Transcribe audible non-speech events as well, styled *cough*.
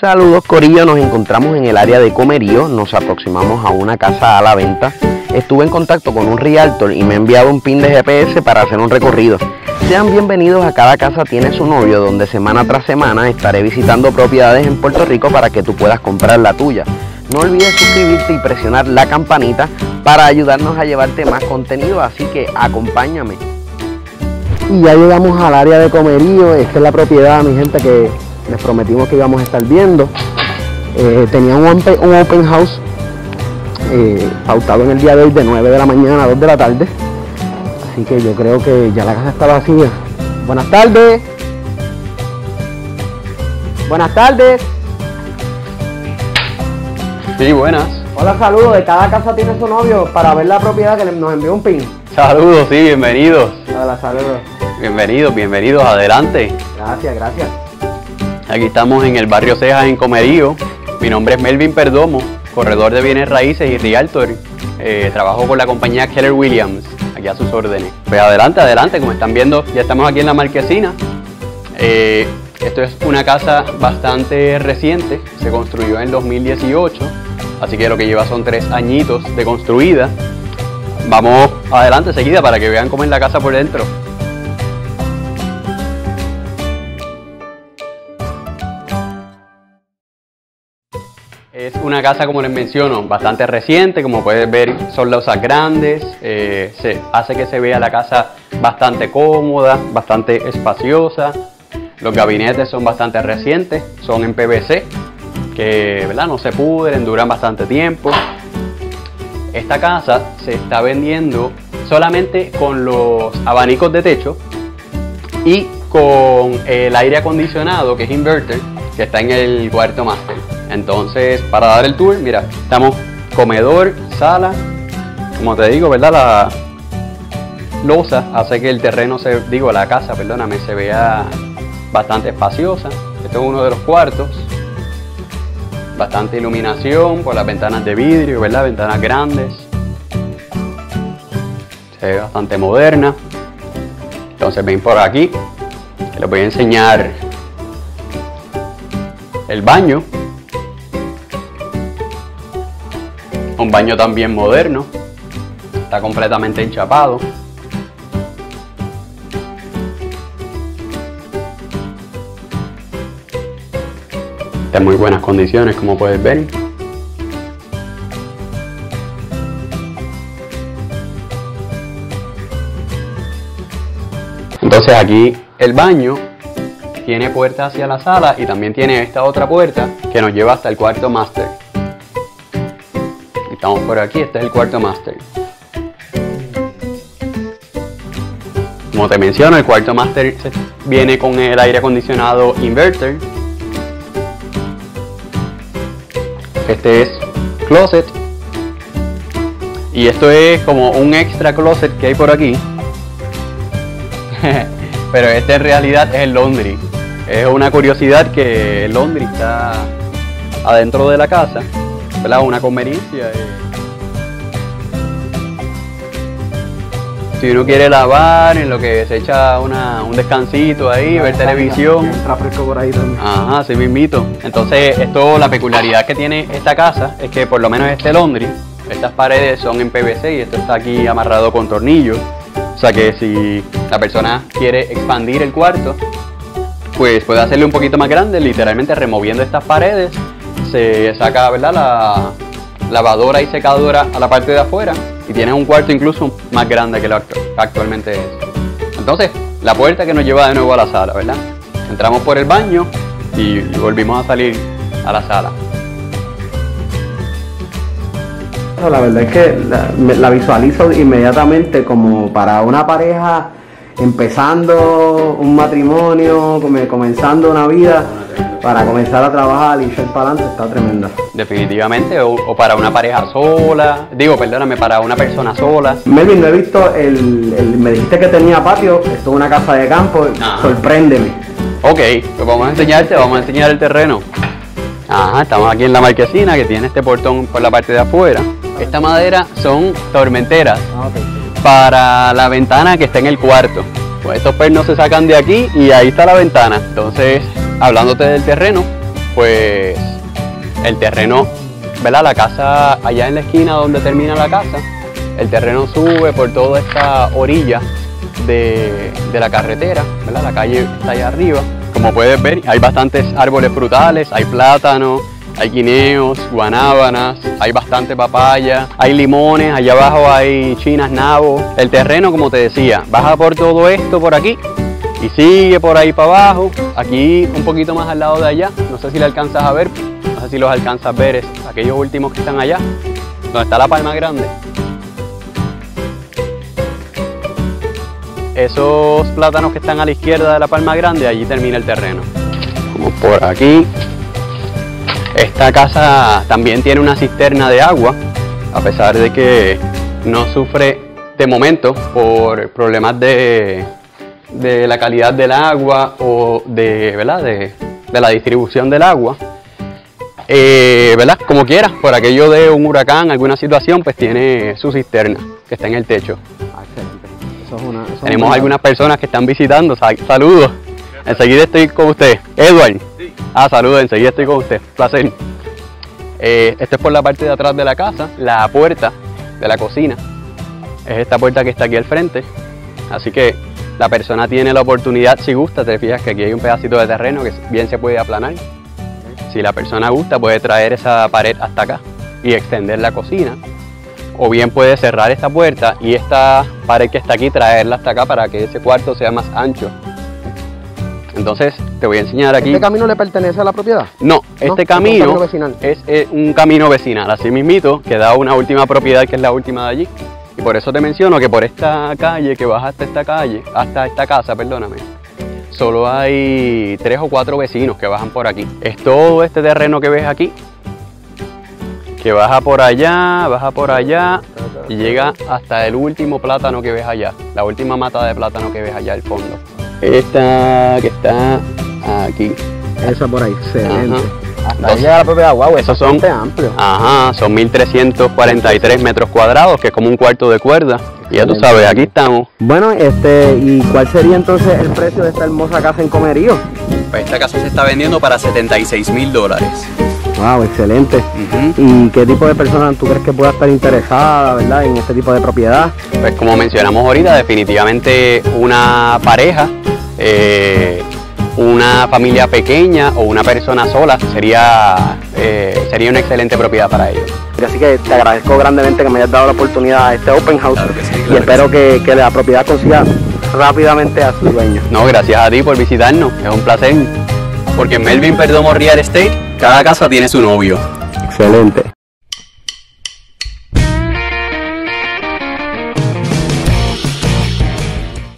Saludos Corillo, nos encontramos en el área de Comerío, nos aproximamos a una casa a la venta. Estuve en contacto con un realtor y me ha enviado un pin de GPS para hacer un recorrido. Sean bienvenidos a Cada Casa Tiene Su Novio, donde semana tras semana estaré visitando propiedades en Puerto Rico para que tú puedas comprar la tuya. No olvides suscribirte y presionar la campanita para ayudarnos a llevarte más contenido, así que acompáñame. Y ya llegamos al área de Comerío, esta es la propiedad, mi gente, que les prometimos que íbamos a estar viendo. Eh, tenía un open, un open house eh, pautado en el día de hoy de 9 de la mañana a 2 de la tarde. Así que yo creo que ya la casa está vacía. Buenas tardes. Buenas tardes. Sí, buenas. Hola, saludos. De cada casa tiene su novio para ver la propiedad que nos envió un pin. Saludos, sí, bienvenidos. Hola, saludos. Bienvenidos, bienvenidos, adelante. Gracias, gracias. Aquí estamos en el barrio Cejas, en Comerío. Mi nombre es Melvin Perdomo, corredor de bienes raíces y realtor. Eh, trabajo con la compañía Keller Williams, aquí a sus órdenes. Pues adelante, adelante, como están viendo, ya estamos aquí en la marquesina. Eh, esto es una casa bastante reciente, se construyó en el 2018, así que lo que lleva son tres añitos de construida. Vamos adelante seguida para que vean cómo es la casa por dentro. Es una casa, como les menciono, bastante reciente, como puedes ver son losas grandes, eh, se hace que se vea la casa bastante cómoda, bastante espaciosa. Los gabinetes son bastante recientes, son en PVC, que ¿verdad? no se pudren, duran bastante tiempo. Esta casa se está vendiendo solamente con los abanicos de techo y con el aire acondicionado, que es inverter, que está en el cuarto máster. Entonces, para dar el tour, mira, estamos comedor, sala, como te digo, ¿verdad? La losa hace que el terreno, se, digo, la casa, perdóname, se vea bastante espaciosa. Este es uno de los cuartos. Bastante iluminación por las ventanas de vidrio, ¿verdad? Ventanas grandes. Se ve bastante moderna. Entonces ven por aquí. Les voy a enseñar el baño. Un baño también moderno. Está completamente enchapado. Está en muy buenas condiciones, como puedes ver. Entonces aquí el baño tiene puerta hacia la sala y también tiene esta otra puerta que nos lleva hasta el cuarto máster. Estamos por aquí, este es el cuarto máster. Como te menciono, el cuarto máster viene con el aire acondicionado inverter. Este es closet. Y esto es como un extra closet que hay por aquí. *laughs* Pero este en realidad es el laundry. Es una curiosidad que el laundry está adentro de la casa. ¿Verdad? Una conveniencia. Si uno quiere lavar, en lo que se echa una- un descansito ahí, ver televisión. Entra fresco por ahí también. Ajá, sí mismito. Entonces, esto, la peculiaridad que tiene esta casa es que por lo menos este laundry, estas paredes son en PVC y esto está aquí amarrado con tornillos. O sea que si la persona quiere expandir el cuarto, pues puede hacerle un poquito más grande, literalmente removiendo estas paredes. Se saca, ¿verdad? La lavadora y secadora a la parte de afuera y tiene un cuarto incluso más grande que lo actu- actualmente es. Entonces, la puerta que nos lleva de nuevo a la sala, ¿verdad? Entramos por el baño y volvimos a salir a la sala. La verdad es que la, la visualizo inmediatamente como para una pareja empezando un matrimonio, come- comenzando una vida, para comenzar a trabajar y echar para adelante, está tremenda. Definitivamente, o, o para una pareja sola, digo, perdóname, para una persona sola. Melvin, no he visto el, el- me dijiste que tenía patio, esto es una casa de campo, Ajá. sorpréndeme. Ok, pues vamos a enseñarte, vamos a enseñar el terreno. Ajá, estamos aquí en la marquesina que tiene este portón por la parte de afuera. Esta madera son tormenteras Ah, para la ventana que está en el cuarto. Pues estos pernos se sacan de aquí y ahí está la ventana. Entonces, hablándote del terreno, pues el terreno, ¿verdad? La casa allá en la esquina donde termina la casa, el terreno sube por toda esta orilla de, de la carretera, ¿verdad? La calle está allá arriba. Como puedes ver, hay bastantes árboles frutales, hay plátanos, hay guineos, guanábanas, hay bastante papaya, hay limones, allá abajo hay chinas, nabos. El terreno, como te decía, baja por todo esto por aquí y sigue por ahí para abajo. Aquí un poquito más al lado de allá, no sé si le alcanzas a ver, no sé si los alcanzas a ver, es aquellos últimos que están allá, donde está la palma grande. Esos plátanos que están a la izquierda de la palma grande, allí termina el terreno. Como por aquí. Esta casa también tiene una cisterna de agua, a pesar de que no sufre de momento por problemas de, de la calidad del agua o de, ¿verdad? de, de la distribución del agua. Eh, ¿verdad? Como quiera, por aquello de un huracán, alguna situación, pues tiene su cisterna que está en el techo. Ah, excelente. Eso es una, eso es Tenemos una- algunas personas que están visitando. Sa- Saludos. Enseguida estoy con usted. Edward. Ah, saludos. Enseguida estoy con usted. Placer. Eh, esto es por la parte de atrás de la casa. La puerta de la cocina es esta puerta que está aquí al frente. Así que la persona tiene la oportunidad, si gusta, te fijas que aquí hay un pedacito de terreno que bien se puede aplanar. Si la persona gusta, puede traer esa pared hasta acá y extender la cocina o bien puede cerrar esta puerta y esta pared que está aquí traerla hasta acá para que ese cuarto sea más ancho. Entonces te voy a enseñar aquí. ¿Este camino le pertenece a la propiedad? No, es este un camino, camino vecinal. es eh, un camino vecinal, así mismito, que da una última propiedad que es la última de allí. Y por eso te menciono que por esta calle, que vas hasta esta calle, hasta esta casa, perdóname, solo hay tres o cuatro vecinos que bajan por aquí. Es todo este terreno que ves aquí, que baja por allá, baja por allá y llega hasta el último plátano que ves allá, la última mata de plátano que ves allá al fondo. Esta que está aquí. Esa por ahí, excelente. Ajá. Hasta ahí llega la propiedad, wow, Esos son- amplio. Ajá, son 1343 metros cuadrados, que es como un cuarto de cuerda. Y ya tú sabes, aquí estamos. Bueno, este, ¿y cuál sería entonces el precio de esta hermosa casa en Comerío? Pues esta casa se está vendiendo para 76 mil dólares. Wow, excelente. ¿Y qué tipo de personas tú crees que pueda estar interesada, verdad, en este tipo de propiedad? Pues como mencionamos ahorita, definitivamente una pareja, eh, una familia pequeña o una persona sola sería, eh, sería una excelente propiedad para ellos. Así que te agradezco grandemente que me hayas dado la oportunidad a este open house Claro que sí, y que espero que, que la propiedad consiga rápidamente a su dueño. No, gracias a ti por visitarnos, es un placer. Porque en Melvin Perdomo Real Estate, cada casa tiene su novio. Excelente.